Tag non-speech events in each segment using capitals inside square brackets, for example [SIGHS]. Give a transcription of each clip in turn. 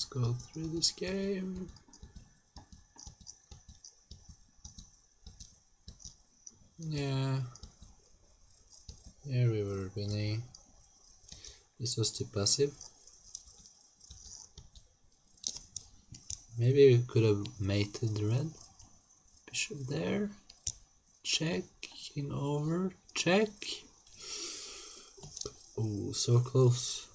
Let's go through this game. Yeah. Here we were winning. This was too passive. Maybe we could have mated the red. Bishop there. Check. King over. Check. Oh, so close.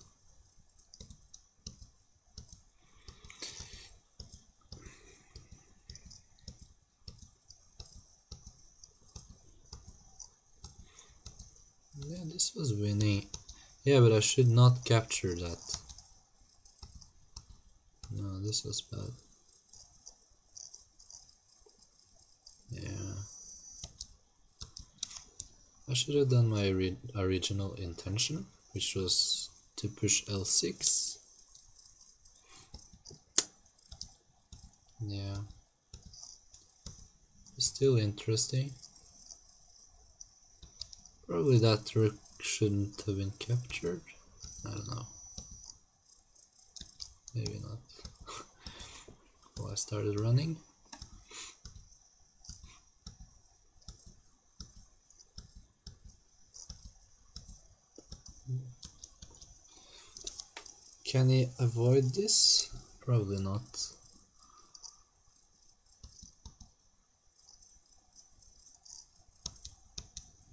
Yeah, this was winning. Yeah, but I should not capture that. No, this was bad. Yeah. I should have done my original intention, which was to push L6. Yeah. Still interesting. Probably that rook shouldn't have been captured. I don't know. Maybe not. [LAUGHS] well, I started running. Can he avoid this? Probably not.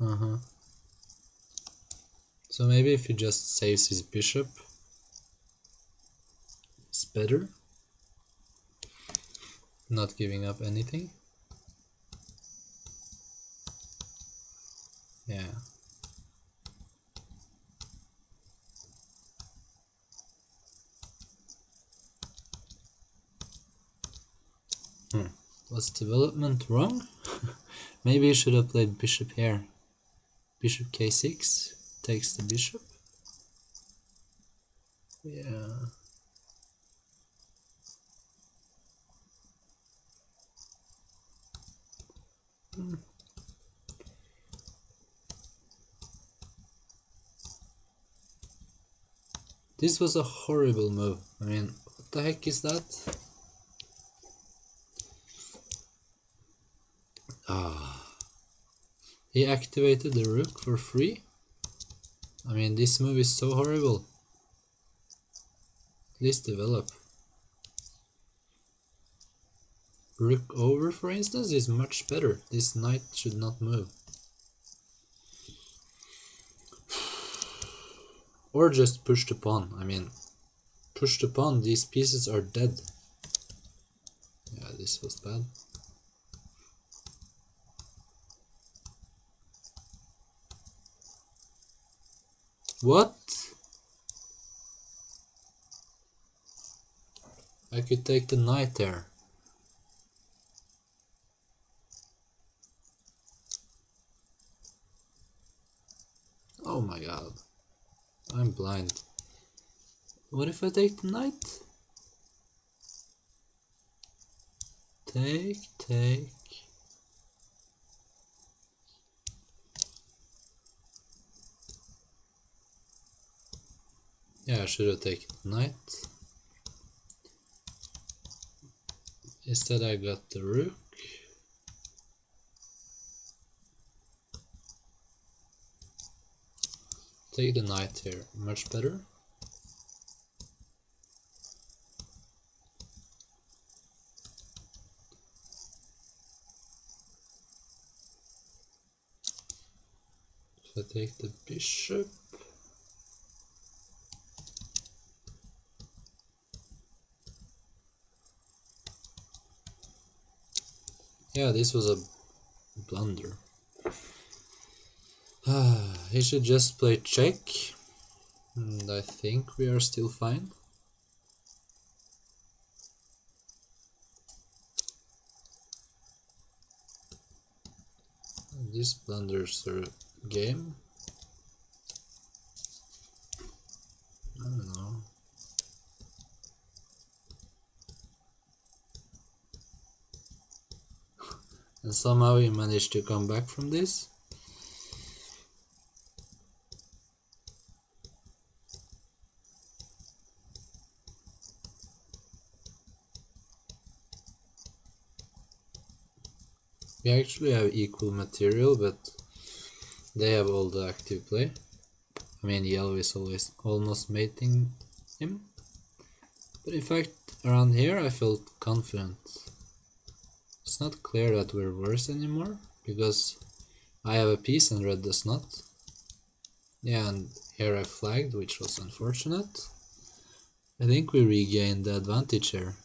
Uh-huh. So maybe if he just saves his bishop, it's better. Not giving up anything. Yeah. Hmm. Was development wrong? [LAUGHS] Maybe you should have played bishop here. Bishop k6 takes the bishop. Yeah. This was a horrible move. I mean, what the heck is that? Ah. He activated the rook for free. I mean, this move is so horrible. At least develop. Rook over, for instance, is much better. This knight should not move. Or just push the pawn. I mean, push the pawn, these pieces are dead. Yeah, this was bad. What? I could take the knight there. Oh my god. I'm blind. What if I take the knight? Take, take. Yeah, I should have taken knight. Instead I got the rook. Take the knight here, much better. So I take the bishop. Yeah, this was a blunder. [SIGHS] he should just play check. And I think we are still fine. This blunders are game. and somehow he managed to come back from this We actually have equal material, but they have all the active play. I mean, yellow is always almost mating him. But in fact, around here I felt confident. It's not clear that we're worse anymore, because I have a piece and red does not. Yeah, and here I flagged, which was unfortunate. I think we regained the advantage here.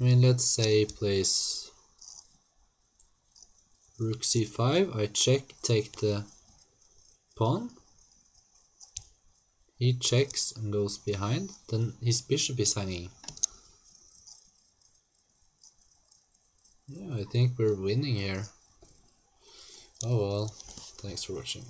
I mean, let's say place rook c5, I check, take the pawn. He checks and goes behind, then his bishop is hanging. Yeah, I think we're winning here. Oh well, thanks for watching.